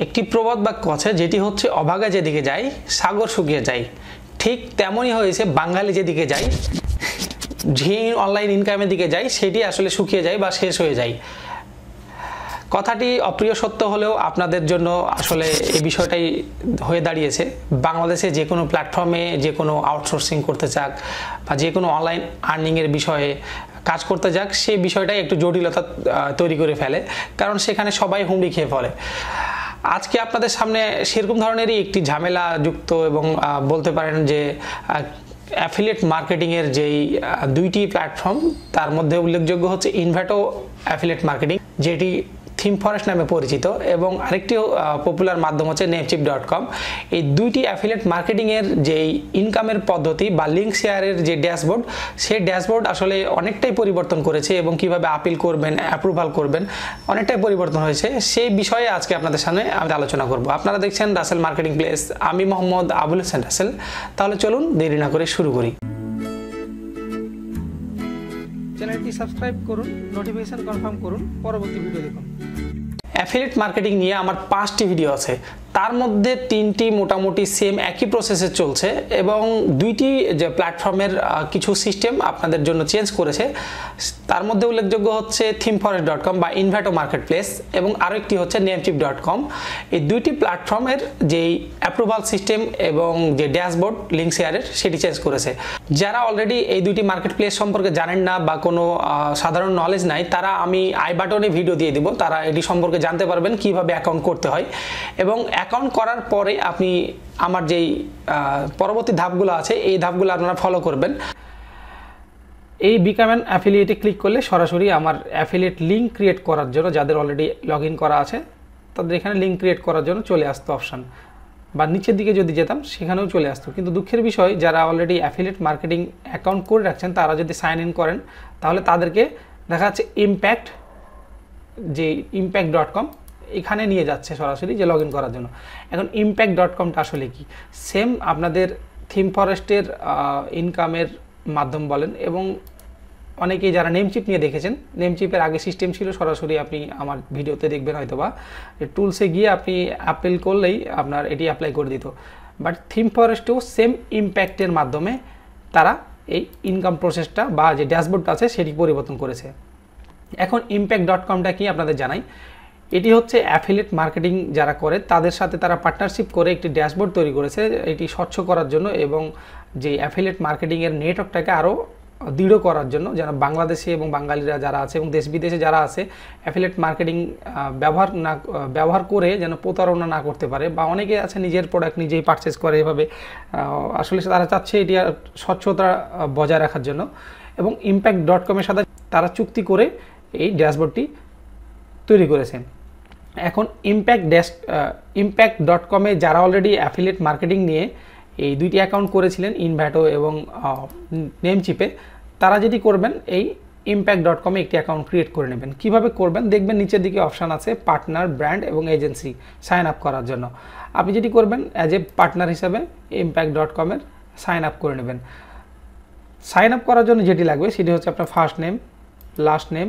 একটি প্রবাদ বাক্য আছে, যেটি হচ্ছে, অভাগা যেদিকে যায় সাগর শুকিয়ে যায়। ঠিক তেমনই হয়েছে, বাঙালি যেদিকে যায় যে অনলাইন ইনকামের দিকে যায় সেটি আসলে শুকিয়ে যায় বা শেষ হয়ে যায়। কথাটি অপ্রিয় সত্য হলেও আপনাদের জন্য আসলে এই বিষয়টাই হয়ে দাঁড়িয়েছে। বাংলাদেশে যে কোনো প্ল্যাটফর্মে যে কোনো আউটসোর্সিং করতে চাক বা যে কোনো অনলাইন আর্নিংয়ের বিষয়ে কাজ করতে যাক, সেই বিষয়টাই একটু জটিলতা তৈরি করে ফেলে। কারণ সেখানে সবাই হুমড়ি খেয়ে ফলে। আজকে আপনাদের সামনে সেরকম ধরনেরই একটি ঝামেলা যুক্ত এবং বলতে পারেন যে অ্যাফিলিয়েট মার্কেটিংয়ের যেই দুইটি প্ল্যাটফর্ম তার মধ্যে উল্লেখযোগ্য হচ্ছে ইনভার্টো অ্যাফিলিয়েট মার্কেটিং যেটি থিম ফরেস্ট নামে পরিচিত এবং আরেকটি পপুলার মাধ্যম হচ্ছে নেপচিপ ডট কম। এই দুইটি অ্যাফিলেট মার্কেটিংয়ের যেই ইনকামের পদ্ধতি বা লিঙ্ক শেয়ারের যে ড্যাশবোর্ড সেই ড্যাশবোর্ড আসলে অনেকটাই পরিবর্তন করেছে এবং কীভাবে আপিল করবেন অ্যাপ্রুভাল করবেন, অনেকটাই পরিবর্তন হয়েছে। সেই বিষয়ে আজকে আপনাদের সামনে আমি আলোচনা করব। আপনারা দেখছেন রাসেল মার্কেটিং প্লেস। আমি মোহাম্মদ আবুল হোসেন রাসেল। তাহলে চলুন দেরি না করে শুরু করি। চ্যানেলটি সাবস্ক্রাইব করুন নোটিফিকেশন কনফার্ম করুন, পরবর্তী ভিডিও দেখুন। অ্যাফিলিয়েট মার্কেটিং নিয়ে আমার পাঁচটি ভিডিও আছে। তার মধ্যে তিনটি মোটামুটি সেম একই প্রসেসে চলছে এবং দুইটি যে প্ল্যাটফর্মের কিছু সিস্টেম আপনাদের জন্য চেঞ্জ করেছে। তার মধ্যে উল্লেখযোগ্য হচ্ছে থিম ফরেস্ট ডট কম বা ইনভ্যাটো মার্কেট প্লেস এবং আরও একটি হচ্ছে নেমচিপ ডট কম এই দুইটি প্ল্যাটফর্মের যেই অ্যাপ্রুভাল সিস্টেম এবং যে ড্যাশবোর্ড লিঙ্ক শেয়ারের সেটি চেঞ্জ করেছে। যারা অলরেডি এই দুইটি মার্কেট প্লেস সম্পর্কে জানেন না বা কোনো সাধারণ নলেজ নাই, তারা আমি আই বাটনে ভিডিও দিয়ে দিব। তারা এটি সম্পর্কে জানতে পারবেন কীভাবে অ্যাকাউন্ট করতে হয়। এবং অ্যাকাউন্ট করার পরে আপনি আমার যেই পরবর্তী ধাপগুলো আছে, এই ধাপগুলো আপনারা ফলো করবেন। এই বিকামেন অ্যাফিলিয়েটে ক্লিক করলে সরাসরি আমার অ্যাফিলিয়েট লিঙ্ক ক্রিয়েট করার জন্য, যাদের অলরেডি লগ করা আছে, তাদের এখানে লিঙ্ক ক্রিয়েট করার জন্য চলে আসতো অপশান বা নিচের দিকে যদি যেতাম, সেখানেও চলে আসতো। কিন্তু দুঃখের বিষয়, যারা অলরেডি অ্যাফিলিয়েট মার্কেটিং অ্যাকাউন্ট করে রাখছেন, তারা যদি সাইন ইন করেন, তাহলে তাদেরকে দেখা যাচ্ছে ইম্প্যাক্ট যে ইম্প্যাক্ট ডট কম এখানে নিয়ে যাচ্ছে সরাসরি যে লগ করার জন্য। এখন ইম্প্যাক্ট ডট কমটা আসলে কি? সেম আপনাদের থিম ফরেস্টের ইনকামের মাধ্যম বলেন এবং অনেকেই যারা নেমচিপ নিয়ে দেখেছেন নেমচিপের আগে সিস্টেম ছিল, সরাসরি আপনি আমার ভিডিওতে দেখবেন হয়তো বা টুলসে গিয়ে আপনি অ্যাপেল করলেই আপনার এটি অ্যাপ্লাই করে দিত। বাট থিম ফরেস্টেও সেম ইম্প্যাক্টের মাধ্যমে তারা এই ইনকাম প্রসেসটা বা যে ড্যাশবোর্ডটা আছে, সেটি পরিবর্তন করেছে। এখন ইম্প্যাক্ট ডট কমটা কি আপনাদের জানাই? এটি হচ্ছে অ্যাফিলেট মার্কেটিং যারা করে, তাদের সাথে তারা পার্টনারশিপ করে একটি ড্যাশবোর্ড তৈরি করেছে, এটি স্বচ্ছ করার জন্য এবং যে অ্যাফিলেট মার্কেটিংয়ের নেটওয়ার্কটাকে আরও দৃঢ় করার জন্য, যেন বাংলাদেশে এবং বাঙালিরা যারা আছে এবং দেশ বিদেশে যারা আছে অ্যাফিলেট মার্কেটিং ব্যবহার না, ব্যবহার করে যেন প্রতারণা না করতে পারে বা অনেকে আছে নিজের প্রোডাক্ট নিজেই পারচেস করে এভাবে আসলে তারা চাচ্ছে এটি স্বচ্ছতা বজায় রাখার জন্য এবং ইম্প্যাক্ট ডট কমের সাথে তারা চুক্তি করে এই ড্যাশবোর্ডটি তৈরি করেছেন এখন ইম্প্যাক্ট ডেস্ক ইম্প্যাক্ট ডট কমে যারা অলরেডি অ্যাফিলিয়েট মার্কেটিং নিয়ে এই দুইটি অ্যাকাউন্ট করেছিলেন ইনভ্যাটো এবং নেমচিপে তারা যেটি করবেন, এই ইম্প্যাক্ট ডট কমে একটি অ্যাকাউন্ট ক্রিয়েট করে নেবেন। কীভাবে করবেন? দেখবেন নিচের দিকে অপশান আছে পার্টনার ব্র্যান্ড এবং এজেন্সি সাইন আপ করার জন্য। আপনি যেটি করবেন অ্যাজ এ পার্টনার হিসাবে ইম্প্যাক্ট ডট কমের সাইন আপ করে নেবেন। সাইন আপ করার জন্য যেটি লাগবে, সেটি হচ্ছে আপনার first name last name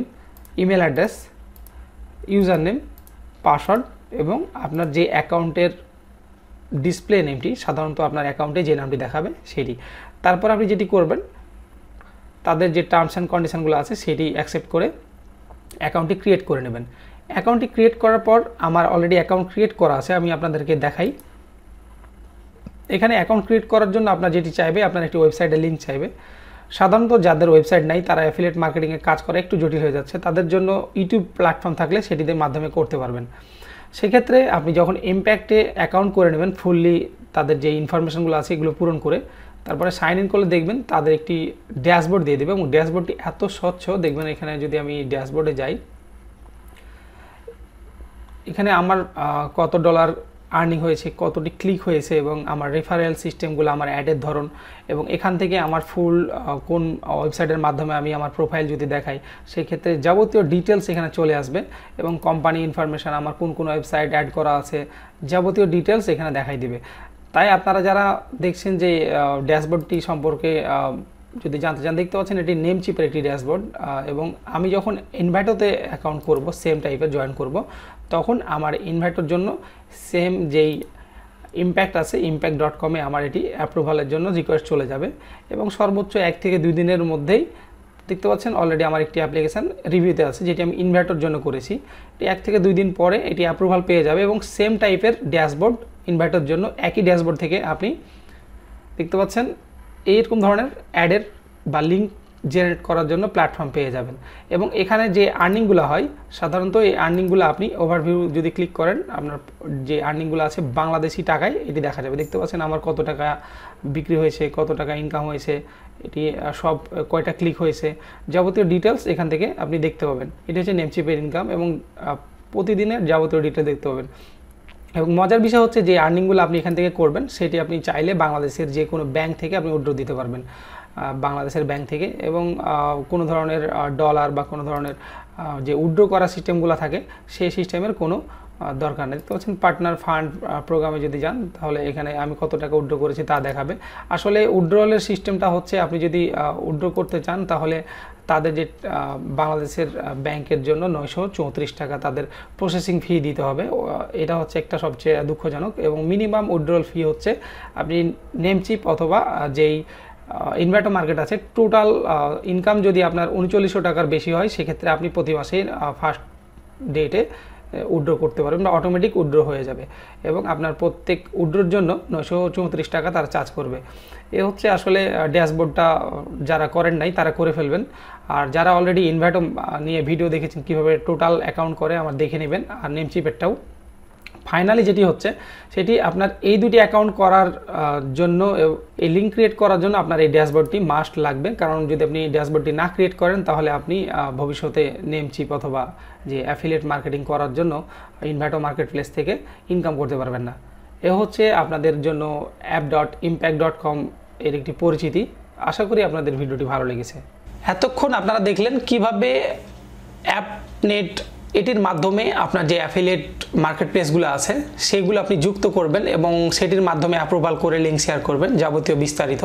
email address user name password এবং আপনার যে অ্যাকাউন্টের ডিসপ্লে নেমটি সাধারণত আপনার অ্যাকাউন্টে যে নামটি দেখাবে সেটি। তারপর আপনি যেটি করবেন, তাদের যে টার্মস অ্যান্ড কন্ডিশনগুলো আছে সেটি অ্যাকসেপ্ট করে অ্যাকাউন্টটি ক্রিয়েট করে নেবেন। অ্যাকাউন্টটি ক্রিয়েট করার পর আমার অলরেডি অ্যাকাউন্ট ক্রিয়েট করা আছে, আমি আপনাদেরকে দেখাই। এখানে অ্যাকাউন্ট ক্রিয়েট করার জন্য আপনার যেটি চাইবে, আপনার একটি ওয়েবসাইটের লিঙ্ক চাইবে। সাধারণত যাদের ওয়েবসাইট নাই, তারা অ্যাফিলিয়েট মার্কেটিংয়ে কাজ করে একটু জটিল হয়ে যাচ্ছে। তাদের জন্য ইউটিউব প্ল্যাটফর্ম থাকলে সেটিদের মাধ্যমে করতে পারবেন। সেক্ষেত্রে আপনি যখন ইম্প্যাক্টে অ্যাকাউন্ট করে নেবেন ফুললি তাদের যে ইনফরমেশনগুলো আছে এগুলো পূরণ করে, তারপরে সাইন ইন করলে দেখবেন তাদের একটি ড্যাশবোর্ড দিয়ে দেবে এবং ড্যাশবোর্ডটি এত স্বচ্ছ, দেখবেন এখানে যদি আমি ড্যাশবোর্ডে যাই, এখানে আমার কত ডলার আর্নিং হয়েছে, কতটি ক্লিক হয়েছে এবং আমার রেফারেল সিস্টেমগুলো আমার অ্যাডের ধরন এবং এখান থেকে আমার ফুল কোন ওয়েবসাইটের মাধ্যমে আমি আমার প্রোফাইল যদি দেখাই, সেক্ষেত্রে যাবতীয় ডিটেলস এখানে চলে আসবে এবং কোম্পানি ইনফরমেশান আমার কোন কোন ওয়েবসাইট অ্যাড করা আছে, যাবতীয় ডিটেলস এখানে দেখাই দিবে। তাই আপনারা যারা দেখছেন যে ড্যাশবোর্ডটি সম্পর্কে যদি জানতে চান, দেখতে পাচ্ছেন এটি নেম চিপের একটি ড্যাশবোর্ড এবং আমি যখন ইনভাইটোতে অ্যাকাউন্ট করব সেম টাইপের জয়েন করব তখন আমার ইনভার্টার জন্য সেম যেই ইম্প্যাক্ট আছে ইম্প্যাক্ট ডট কমে আমার এটি অ্যাপ্রুভালের জন্য রিকোয়েস্ট চলে যাবে। এবং সর্বোচ্চ এক থেকে দুই দিনের মধ্যেই দেখতে পাচ্ছেন অলরেডি আমার একটি অ্যাপ্লিকেশান রিভিউতে আছে, যেটি আমি ইনভার্টার জন্য করেছি। এটি এক থেকে দুই দিন পরে এটি অ্যাপ্রুভাল পেয়ে যাবে এবং সেম টাইপের ড্যাশবোর্ড ইনভার্টার জন্য একই ড্যাশবোর্ড থেকে আপনি দেখতে পাচ্ছেন, এইরকম ধরনের অ্যাডের বা লিঙ্ক জেনারেট করার জন্য প্ল্যাটফর্ম পেয়ে যাবেন। এবং এখানে যে আর্নিংগুলো হয়, সাধারণত এই আর্নিংগুলো আপনি ওভারভিউ যদি ক্লিক করেন, আপনার যে আর্নিংগুলো আছে বাংলাদেশি টাকায় এটি দেখা যাবে। দেখতে পাচ্ছেন আমার কত টাকা বিক্রি হয়েছে, কত টাকা ইনকাম হয়েছে, এটি সব কয়টা ক্লিক হয়েছে, যাবতীয় ডিটেলস এখান থেকে আপনি দেখতে পাবেন। এটি হচ্ছে নেমচিপের ইনকাম এবং প্রতিদিনের যাবতীয় ডিটেল দেখতে পাবেন। এবং মজার বিষয় হচ্ছে যে আর্নিংগুলো আপনি এখান থেকে করবেন, সেটি আপনি চাইলে বাংলাদেশের যে কোনো ব্যাংক থেকে আপনি উইড্রো দিতে পারবেন। বাংলাদেশের ব্যাংক থেকে এবং কোনো ধরনের ডলার বা কোনো ধরনের যে উইড্রো করা সিস্টেমগুলো থাকে, সেই সিস্টেমের কোনো দরকার নেই। তো পাচ্ছেন পার্টনার ফান্ড প্রোগ্রামে যদি যান, তাহলে এখানে আমি কত টাকা উইড্রো করেছি তা দেখাবে। আসলে উইড্রোয়ালের সিস্টেমটা হচ্ছে, আপনি যদি উইড্রো করতে চান, তাহলে তাদের যে বাংলাদেশের ব্যাংকের জন্য নয়শো চৌত্রিশ টাকা তাদের প্রসেসিং ফি দিতে হবে। এটা হচ্ছে একটা সবচেয়ে দুঃখজনক এবং মিনিমাম উইড্রোয়াল ফি হচ্ছে, আপনি নেমচিপ অথবা যেই ইনভার্টার মার্কেট আছে। টোটাল ইনকাম যদি আপনার উনচল্লিশশো টাকার বেশি হয়, সেক্ষেত্রে আপনি প্রতি মাসে ফার্স্ট ডেটে উইড্রো করতে পারবেন বা অটোমেটিক উইড্রো হয়ে যাবে। এবং আপনার প্রত্যেক উইড্রোর জন্য নশো চৌত্রিশ টাকা তারা চার্জ করবে এ হচ্ছে আসলে ড্যাশবোর্ডটা যারা করেন নাই, তারা করে ফেলবেন। আর যারা অলরেডি ইনভার্টো নিয়ে ভিডিও দেখেছেন, কীভাবে টোটাল অ্যাকাউন্ট করে, আমার দেখে নেবেন। আর নেম চিপেরটাও ফাইনালি যেটি হচ্ছে, সেটি আপনার এই দুটি অ্যাকাউন্ট করার জন্য এই লিঙ্ক ক্রিয়েট করার জন্য আপনার এই ড্যাশবোর্ডটি মাস্ট লাগবে। কারণ যদি আপনি ড্যাশবোর্ডটি না ক্রিয়েট করেন, তাহলে আপনি ভবিষ্যতে নেম চিপ অথবা যে অ্যাফিলিয়েট মার্কেটিং করার জন্য ইনভার্টো মার্কেট প্লেস থেকে ইনকাম করতে পারবেন না। এ হচ্ছে আপনাদের জন্য app dot impact dot com এর একটি পরিচিতি। আশা করি আপনাদের ভিডিওটি ভালো লেগেছে। এতক্ষণ আপনারা দেখলেন কীভাবে অ্যাপ নেট এটির মাধ্যমে আপনার যে অ্যাফিলিয়েট মার্কেট প্লেসগুলো আছে সেইগুলো আপনি যুক্ত করবেন এবং সেটির মাধ্যমে অ্যাপ্রুভাল করে লিঙ্ক শেয়ার করবেন, যাবতীয় বিস্তারিত।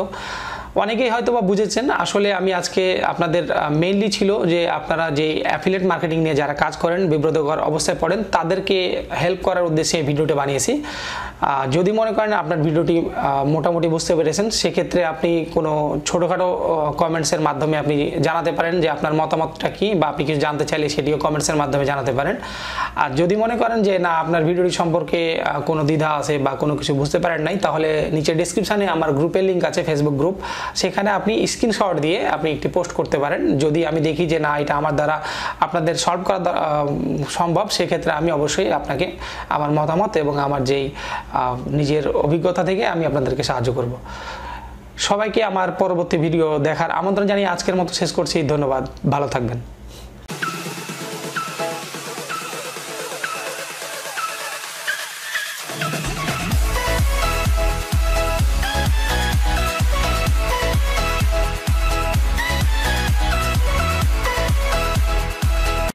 অনেকেই হয়তো বা বুঝেছেন, আসলে আমি আজকে আপনাদের মেইনলি ছিল যে আপনারা যে অ্যাফিলেট মার্কেটিং নিয়ে যারা কাজ করেন, বিব্রতকর অবস্থায় পড়েন, তাদেরকে হেল্প করার উদ্দেশ্যে এই ভিডিওটি বানিয়েছি। যদি মনে করেন আপনার ভিডিওটি মোটামুটি বুঝতে পেরেছেন, সেক্ষেত্রে আপনি কোনো ছোটোখাটো কমেন্টসের মাধ্যমে আপনি জানাতে পারেন যে আপনার মতামতটা কী, বা আপনি কিছু জানতে চাইলে সেটিও কমেন্টসের মাধ্যমে জানাতে পারেন। আর যদি মনে করেন যে না, আপনার ভিডিওটি সম্পর্কে কোনো দ্বিধা আছে বা কোনো কিছু বুঝতে পারেন নাই, তাহলে নিচে ডিসক্রিপশানে আমার গ্রুপের লিঙ্ক আছে ফেসবুক গ্রুপ সেখানে আপনি স্ক্রিনশট দিয়ে আপনি একটি পোস্ট করতে পারেন। যদি আমি দেখি যে, না, এটা আমার দ্বারা আপনাদের সলভ করা সম্ভব, সেক্ষেত্রে আমি অবশ্যই আপনাকে আমার মতামত এবং আমার যেই নিজের অভিজ্ঞতা থেকে আমি আপনাদেরকে সাহায্য করব। সবাইকে আমার পরবর্তী ভিডিও দেখার আমন্ত্রণ জানিয়ে আজকের মতো শেষ করছি। ধন্যবাদ। ভালো থাকবেন।